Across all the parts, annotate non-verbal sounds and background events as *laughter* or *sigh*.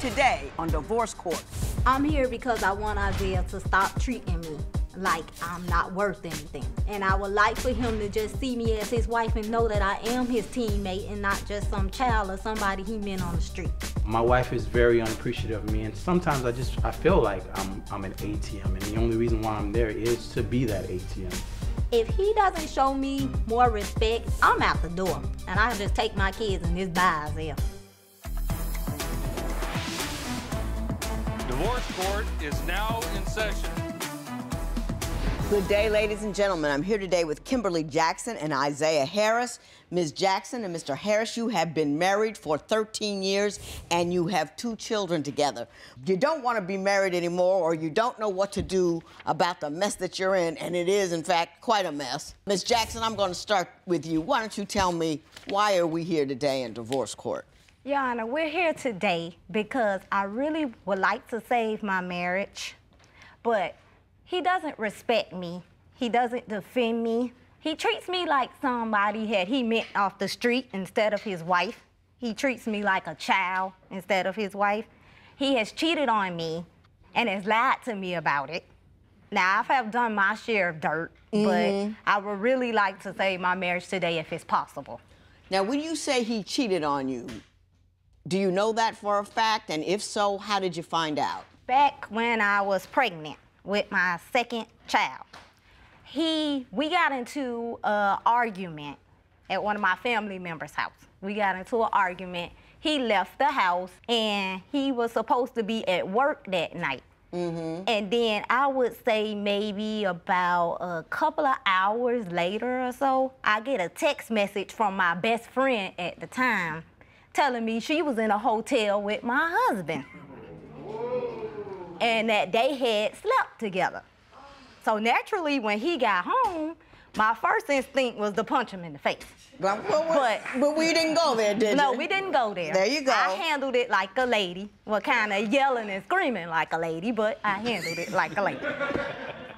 today on Divorce Court. I'm here because I want Isaiah to stop treating me like I'm not worth anything. And I would like for him to just see me as his wife and know that I am his teammate and not just some child or somebody he met on the street. My wife is very unappreciative of me and sometimes I just I feel like I'm I'm an ATM and the only reason why I'm there is to be that ATM. If he doesn't show me more respect, I'm out the door. And I just take my kids and just bye Isaiah. Divorce Court is now in session. Good day, ladies and gentlemen. I'm here today with Kimberly Jackson and Isaiah Harris. Ms. Jackson and Mr. Harris, you have been married for 13 years and you have two children together. You don't want to be married anymore or you don't know what to do about the mess that you're in, and it is, in fact, quite a mess. Ms. Jackson, I'm going to start with you. Why don't you tell me why are we here today in divorce court? Your Honor, we're here today because I really would like to save my marriage, but he doesn't respect me. He doesn't defend me. He treats me like somebody that he met off the street instead of his wife. He treats me like a child instead of his wife. He has cheated on me and has lied to me about it. Now, I have done my share of dirt, mm -hmm. but mm-hmm. I would really like to save my marriage today if it's possible. Now, when you say he cheated on you, do you know that for a fact? And if so, how did you find out? Back when I was pregnant, with my second child. He, we got into an argument at one of my family members' house. We got into an argument. He left the house and he was supposed to be at work that night. Mm -hmm. And then I would say maybe about a couple of hours later or so, I get a text message from my best friend at the time telling me she was in a hotel with my husband and that they had slept together. So naturally, when he got home, my first instinct was to punch him in the face. But, but, but we didn't go there, did no, you? No, we didn't go there. There you go. I handled it like a lady. Well, kind of yelling and screaming like a lady, but I handled it like a lady.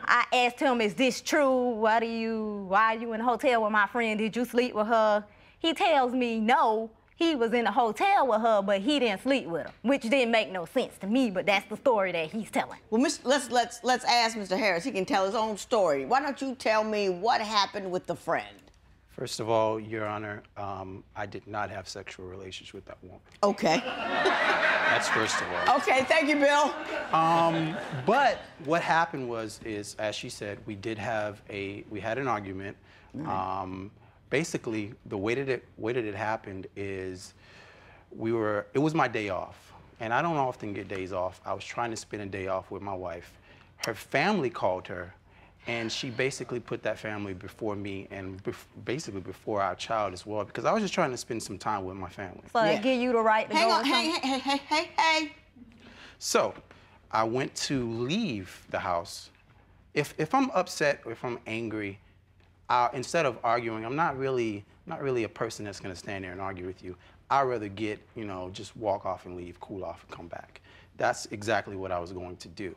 I asked him, is this true? Why do you, why are you in a hotel with my friend? Did you sleep with her? He tells me no, he was in a hotel with her, but he didn't sleep with her, which didn't make no sense to me, but that's the story that he's telling. Well, Ms. let's, let's, let's ask Mr. Harris. He can tell his own story. Why don't you tell me what happened with the friend? First of all, Your Honor, um, I did not have sexual relations with that woman. Okay. *laughs* That's first of all. Okay, thank you, Bill. Um, but what happened was, is as she said, we did have a, we had an argument. Mm -hmm. um, basically the way that it way that it happened is we were it was my day off and I don't often get days off. I was trying to spend a day off with my wife. Her family called her and she basically put that family before me and bef basically before our child as well because I was just trying to spend some time with my family. So yeah. they give you the right to hang go on, hey, hey, hey, hey, hey, hey. So I went to leave the house. If, if I'm upset or if I'm angry, uh, instead of arguing, I'm not really not really a person that's going to stand there and argue with you. I'd rather get, you know, just walk off and leave, cool off and come back. That's exactly what I was going to do.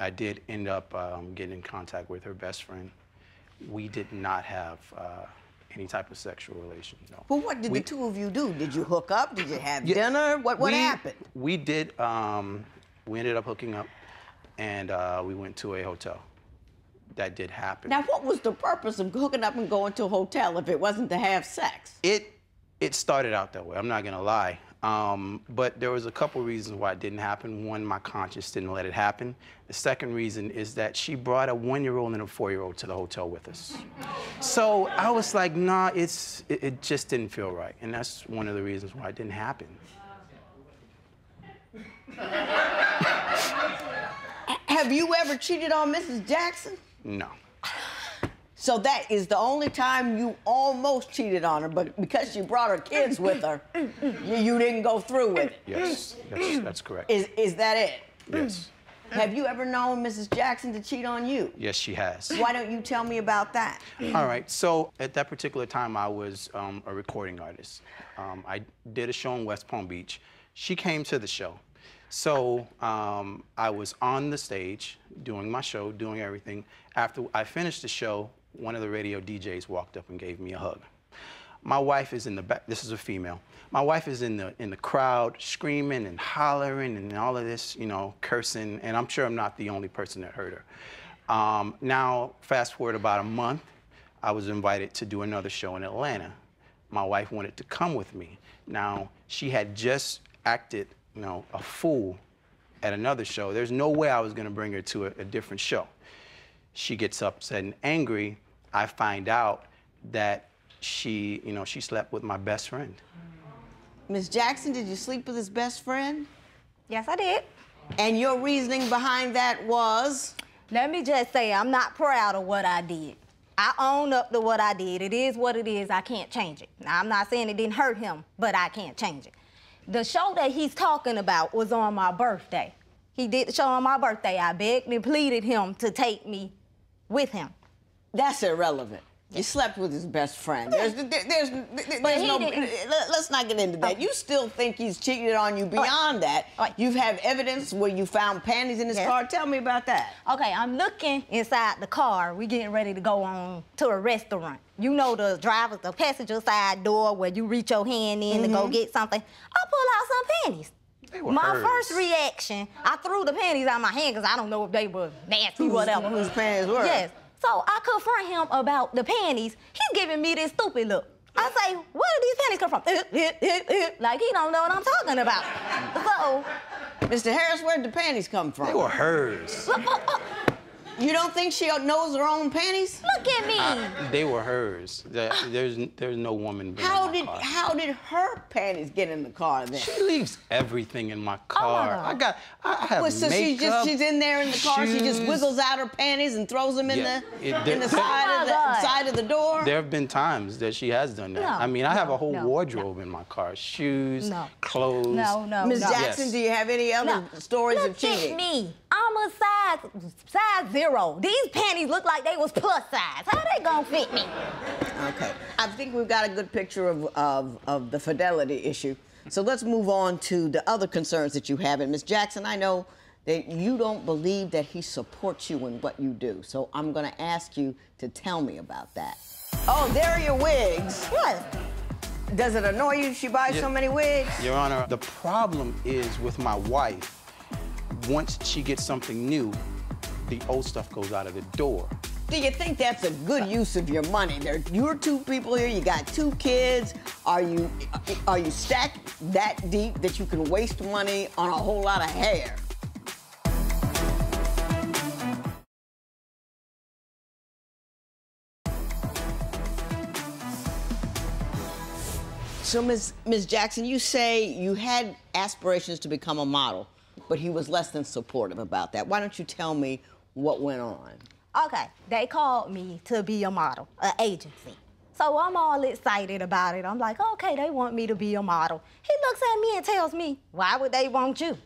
I did end up um, getting in contact with her best friend. We did not have uh, any type of sexual relation, no. Well, what did we, the two of you do? Did you hook up? Did you have yeah, dinner? What, what we, happened? We did, um, we ended up hooking up and uh, we went to a hotel that did happen. Now, what was the purpose of hooking up and going to a hotel if it wasn't to have sex? It it started out that way. I'm not gonna lie. Um, but there was a couple reasons why it didn't happen. One, my conscience didn't let it happen. The second reason is that she brought a one-year-old and a four-year-old to the hotel with us. So I was like, nah, it's it, it just didn't feel right, and that's one of the reasons why it didn't happen. *laughs* Have you ever cheated on Mrs. Jackson? No. So that is the only time you almost cheated on her, but because she brought her kids with her, you, you didn't go through with it. Yes, that's, that's correct. Is, is that it? Yes. Have you ever known Mrs. Jackson to cheat on you? Yes, she has. Why don't you tell me about that? All right. So at that particular time, I was um, a recording artist. Um, I did a show in West Palm Beach. She came to the show. So um, I was on the stage doing my show, doing everything. After I finished the show, one of the radio DJs walked up and gave me a hug. My wife is in the back. This is a female. My wife is in the in the crowd screaming and hollering and all of this, you know, cursing. And I'm sure I'm not the only person that heard her. Um, now, fast forward about a month, I was invited to do another show in Atlanta. My wife wanted to come with me. Now, she had just acted, you know, a fool at another show. There's no way I was going to bring her to a, a different show. She gets upset and angry. I find out that she, you know, she slept with my best friend. Ms. Jackson, did you sleep with his best friend? Yes, I did. And your reasoning behind that was? Let me just say, I'm not proud of what I did. I own up to what I did. It is what it is. I can't change it. Now, I'm not saying it didn't hurt him, but I can't change it. The show that he's talking about was on my birthday. He did the show on my birthday. I begged and pleaded him to take me with him. That's irrelevant. You slept with his best friend. There's, there- there's, there's no. let- Let's not get into that. Oh. You still think he's cheated on you beyond that. All right. You have evidence where you found panties in his Yes. car. Tell me about that. Okay, I'm looking inside the car. We're getting ready to go on to a restaurant. You know the driver's, the passenger side door where you reach your hand in to go mm-hmm. get something. I pull out some panties. My hers. first reaction, I threw the panties out my hand because I don't know if they were nasty, Whose- whatever. whose panties were? Yes. So I confront him about the panties. He's giving me this stupid look. I say, where did these panties come from? *laughs* like he don't know what I'm talking about. So, Mr. Harris, where'd the panties come from? They were hers. You don't think she knows her own panties? look at me. They were hers. There's there's no woman. been in How my did car. how did her panties get in the car then? She leaves everything in my oh car. God. I got. I I have Well, so she just she's in there in the car. She just wiggles out her panties and throws them in Yeah, the it- in the there- side Oh of the oh God. side of the door. There have been times that she has done that. No, I mean, I have a whole no, wardrobe in my car: shoes, No. clothes. No, no, Ms. no. Jackson, Yes. do you have any other No. stories look of cheating? Look at me. I'm a size size zero. These panties look like they was plus size. How they gonna fit me? Okay. I think we've got a good picture of, of, of the fidelity issue. So let's move on to the other concerns that you have. And Ms. Jackson, I know that you don't believe that he supports you in what you do. So I'm going to ask you to tell me about that. Oh, there are your wigs. What? Does it annoy you she buys so many wigs? Your Honor, the problem is with my wife. Once she gets something new, the old stuff goes out of the door. Do you think that's a good use of your money? There, you're two people here. You got two kids. Are you are you stacked that deep that you can waste money on a whole lot of hair? So, Ms. Ms. Jackson, you say you had aspirations to become a model, but he was less than supportive about that. Why don't you tell me what went on? Okay, they called me to be a model, an agency. So I'm all excited about it. I'm like, okay, they want me to be a model. He looks at me and tells me, why would they want you?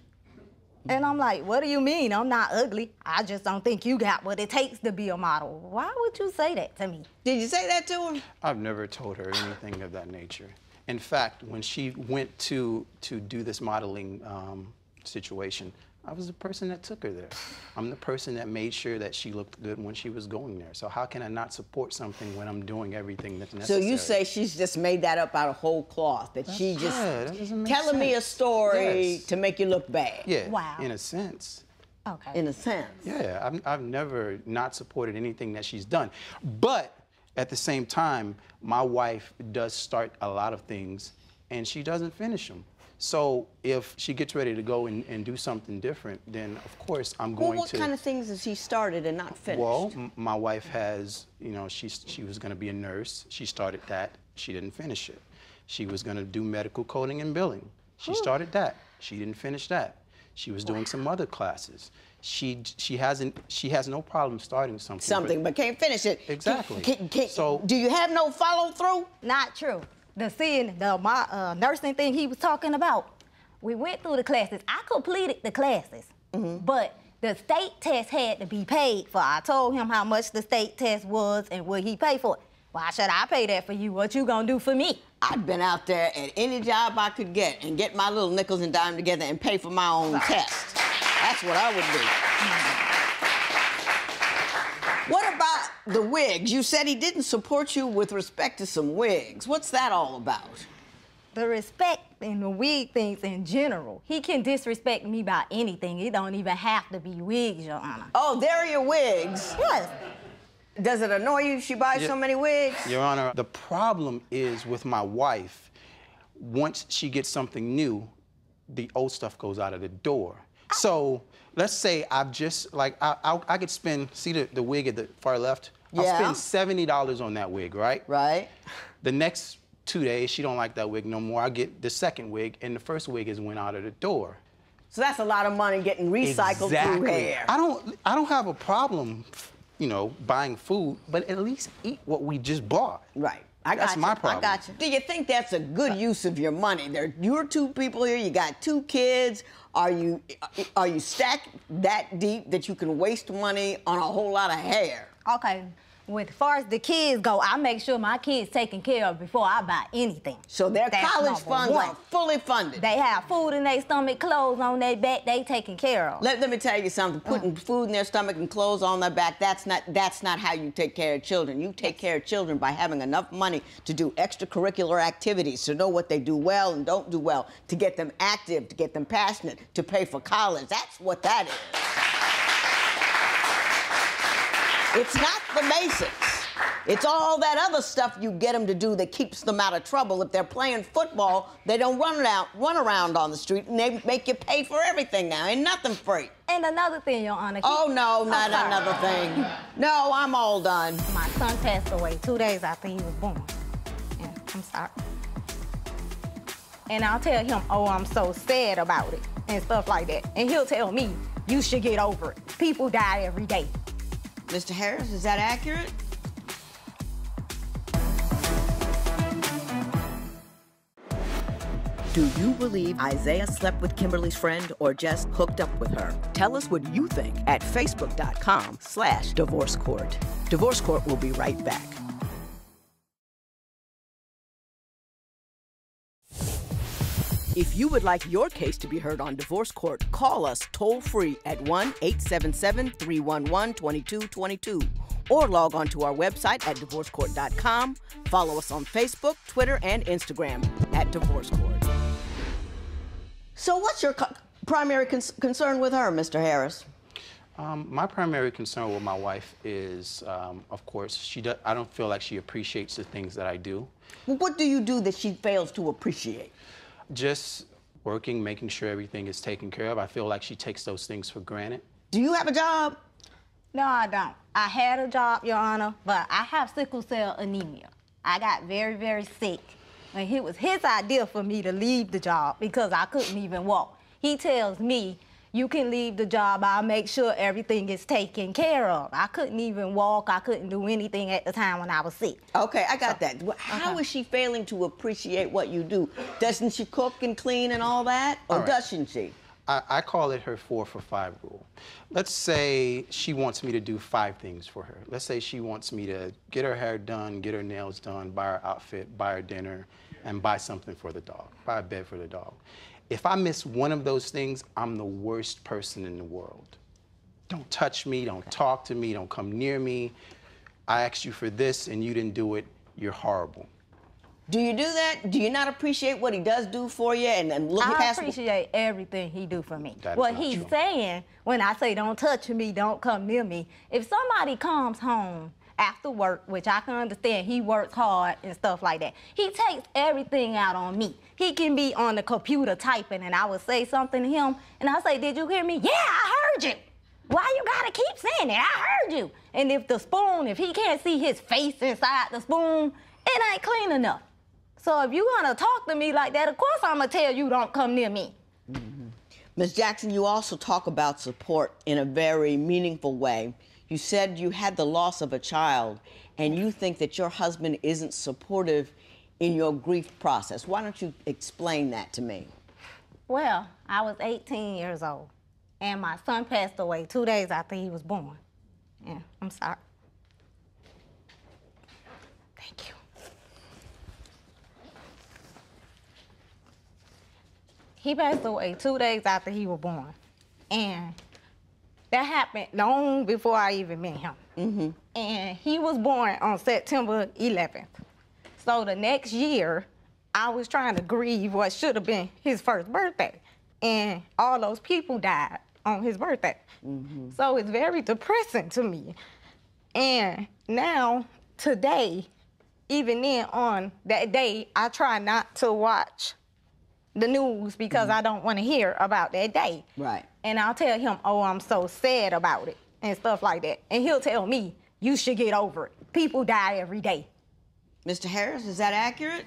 And I'm like, what do you mean? I'm not ugly. I just don't think you got what it takes to be a model. Why would you say that to me? Did you say that to him? I've never told her anything of that nature. In fact, when she went to to do this modeling um, situation, I was the person that took her there. I'm the person that made sure that she looked good when she was going there. So how can I not support something when I'm doing everything that's necessary? So you say she's just made that up out of whole cloth, that she just that doesn't make telling me a story Yes. to make you look bad. Yeah, Wow. in a sense. Okay. In a sense. Yeah, I've, I've never not supported anything that she's done. But at the same time, my wife does start a lot of things and she doesn't finish them. So if she gets ready to go and, and do something different, then of course I'm going to Well, what to. What kind of things has he started and not finished? Well, m- my wife has, you know, she's, she was going to be a nurse. She started that. She didn't finish it. She was going to do medical coding and billing. She started that. She didn't finish that. She was doing some other classes. She she hasn't she has no problem starting something. but- Something, but can't finish it. Exactly. Can- can- can- So- do you have no follow through? Not true. The seeing the my uh, nursing thing he was talking about. We went through the classes. I completed the classes, but the state test had to be paid for. I told him how much the state test was and would he pay for it. Why should I pay that for you? What you gonna do for me? I'd been out there at any job I could get and get my little nickels and dime together and pay for my own test. That's what I would do. What about the wigs. You said he didn't support you with respect to some wigs. What's that all about? The respect and the wig things in general. He can disrespect me by anything. It don't even have to be wigs, Your Honor. Oh, there are your wigs. Yes. Does it annoy you she buys Yeah. so many wigs? Your Honor, the problem is with my wife, once she gets something new, the old stuff goes out of the door. So let's say I've just, like, I, I, I could spend, see the, the wig at the far left? Yeah. I'll spend $70 on that wig, right? Right. The next two days, she don't like that wig no more. I get the second wig, and the first wig is went out of the door. So that's a lot of money getting recycled through hair. I don't, I don't have a problem, you know, buying food, but at least eat what we just bought. Right. I That's got my you. problem. I got you. Do you think that's a good uh, use of your money? There, you're two people here. You got two kids. Are you are you stacked that deep that you can waste money on a whole lot of hair? Okay. With far as the kids go, I make sure my kids taken care of before I buy anything. So their That's college funds one. are fully funded. They have food in their stomach, clothes on their back, they taken care of. let, let me tell you something. Putting mm. food in their stomach and clothes on their back, that's not that's not how you take care of children. You take care of children by having enough money to do extracurricular activities, to know what they do well and don't do well, to get them active, to get them passionate, to pay for college. That's what that is. It's not the Masons. It's all that other stuff you get them to do that keeps them out of trouble. If they're playing football, they don't run around, run around on the street, and they make you pay for everything now. Ain't nothing free. And another thing, Your Honor. Oh no, not another thing. No, I'm all done. My son passed away two days after he was born. Yeah, I'm sorry. And I'll tell him, oh, I'm so sad about it and stuff like that. And he'll tell me, you should get over it. People die every day. Mr. Harris, is that accurate? Do you believe Isaiah slept with Kimberly's friend or just hooked up with her? Tell us what you think at facebook.com slash divorce court. Divorce Court will be right back. If you would like your case to be heard on Divorce Court, call us toll free at 1 877 311 2222 or log on to our website at divorcecourt.com. Follow us on Facebook, Twitter, and Instagram at Divorce Court. So, what's your co- primary cons- concern with her, Mr. Harris? Um, my primary concern with my wife is, um, of course, she. Do, I don't feel like she appreciates the things that I do. What do you do that she fails to appreciate? Just working, making sure everything is taken care of. I feel like she takes those things for granted. Do you have a job? No, I don't. I had a job, Your Honor, but I have sickle cell anemia. I got very, very sick. And it was his idea for me to leave the job because I couldn't even walk. He tells me, you can leave the job, I'll make sure everything is taken care of. I couldn't even walk, I couldn't do anything at the time when I was sick. Okay, I got that. Wh- How uh-huh. is she failing to appreciate what you do? Doesn't she cook and clean and all that? Or All right. doesn't she? I, I call it her four for five rule. Let's say she wants me to do five things for her. Let's say she wants me to get her hair done, get her nails done, buy her outfit, buy her dinner, and buy something for the dog, buy a bed for the dog. If I miss one of those things, I'm the worst person in the world. Don't touch me, don't talk to me, don't come near me. I asked you for this and you didn't do it, you're horrible. Do you do that? Do you not appreciate what he does do for you and, and look I past I appreciate everything he do for me. That is what he's true. saying when I say don't touch me, don't come near me. If somebody comes home after work, which I can understand, he works hard and stuff like that. He takes everything out on me. He can be on the computer typing, and I would say something to him, and I say, "Did you hear me? Yeah, I heard you." Why you gotta keep saying it? I heard you. And if the spoon, if he can't see his face inside the spoon, it ain't clean enough. So if you gonna talk to me like that, of course I'm gonna tell you don't come near me. Mm-hmm. Ms. Jackson, you also talk about support in a very meaningful way. You said you had the loss of a child, and you think that your husband isn't supportive in your grief process. Why don't you explain that to me? Well, I was 18 years old, and my son passed away two days after he was born. Yeah, I'm sorry. Thank you. He passed away two days after he was born, and that happened long before I even met him. Mm-hmm. And he was born on September 11th. So the next year, I was trying to grieve what should have been his first birthday. And all those people died on his birthday. Mm-hmm. So it's very depressing to me. And now, today, even then on that day, I try not to watch the news because mm-hmm. I don't want to hear about that day. Right. And I'll tell him, oh, I'm so sad about it and stuff like that. And he'll tell me, you should get over it. People die every day. Mr. Harris, is that accurate?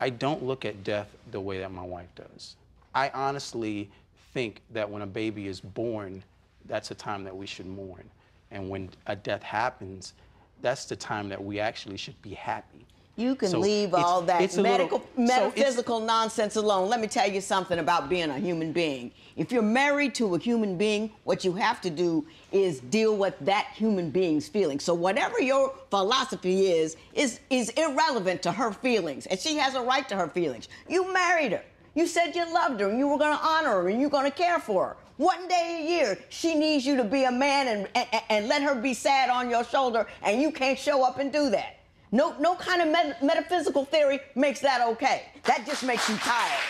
I don't look at death the way that my wife does. I honestly think that when a baby is born, that's a time that we should mourn. And when a death happens, that's the time that we actually should be happy. You can so leave all that medical, little, metaphysical so nonsense alone. Let me tell you something about being a human being. If you're married to a human being, what you have to do is deal with that human being's feelings. So whatever your philosophy is, is, is irrelevant to her feelings. And she has a right to her feelings. You married her. You said you loved her and you were going to honor her and you're going to care for her. One day a year, she needs you to be a man and, and, and let her be sad on your shoulder, and you can't show up and do that. No, no kind of met- metaphysical theory makes that okay. That just makes you tired.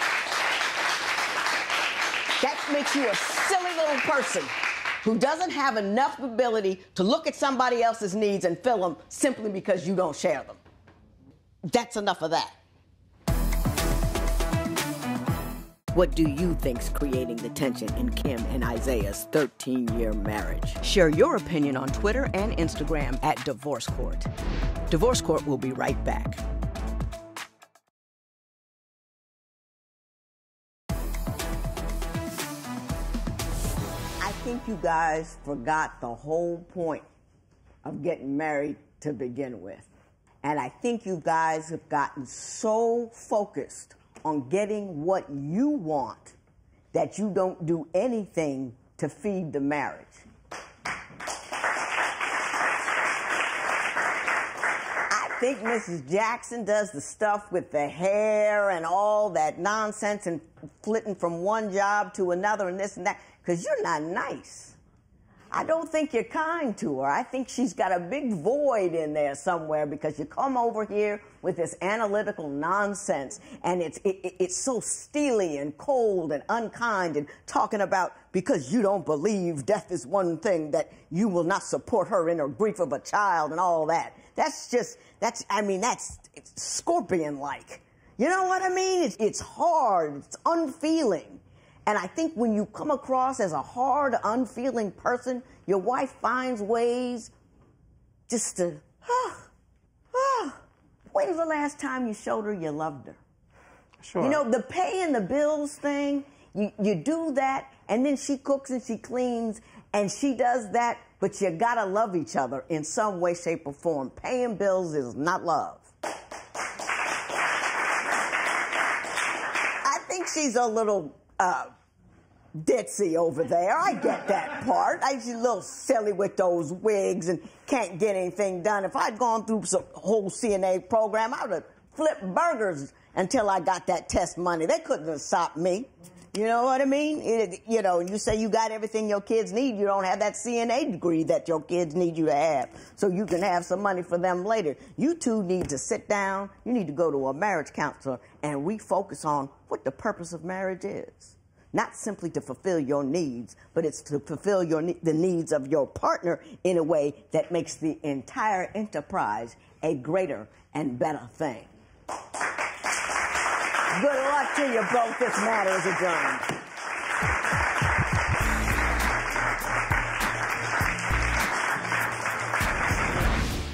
That makes you a silly little person who doesn't have enough ability to look at somebody else's needs and fill them simply because you don't share them. That's enough of that. What do you think's creating the tension in Kim and Isaiah's 13 year marriage? Share your opinion on Twitter and Instagram at Divorce Court. Divorce Court will be right back. I think you guys forgot the whole point of getting married to begin with. And I think you guys have gotten so focused on getting what you want that you don't do anything to feed the marriage. I think Mrs. Jackson does the stuff with the hair and all that nonsense and flitting from one job to another and this and that because you're not nice. I don't think you're kind to her. I think she's got a big void in there somewhere because you come over here with this analytical nonsense and it's, it, it's so steely and cold and unkind and talking about because you don't believe death is one thing that you will not support her in her grief of a child and all that. That's just, that's, I mean, that's scorpion like. You know what I mean? It's, it's hard, it's unfeeling. And I think when you come across as a hard, unfeeling person, your wife finds ways just to, ah, ah. When's the last time you showed her you loved her? Sure. You know, the paying the bills thing, you, you do that, and then she cooks and she cleans, and she does that, but you gotta love each other in some way, shape, or form. Paying bills is not love. I think she's a little uh, ditzy over there. I get that part. I was a little silly with those wigs and can't get anything done. If I'd gone through some whole CNA program, I would have flipped burgers until I got that test money. They couldn't have stopped me. You know what I mean? It, you know, you say you got everything your kids need, you don't have that CNA degree that your kids need you to have. So you can have some money for them later. You two need to sit down, you need to go to a marriage counselor, and we focus on what the purpose of marriage is. Not simply to fulfill your needs, but it's to fulfill your, the needs of your partner in a way that makes the entire enterprise a greater and better thing. Good luck to you both. This matter is adjourned.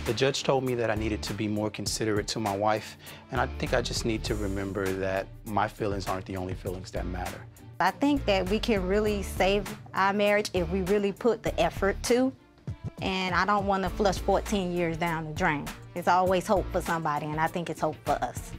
The judge told me that I needed to be more considerate to my wife, and I think I just need to remember that my feelings aren't the only feelings that matter. I think that we can really save our marriage if we really put the effort to, and I don't want to flush 14 years down the drain. There's always hope for somebody, and I think it's hope for us.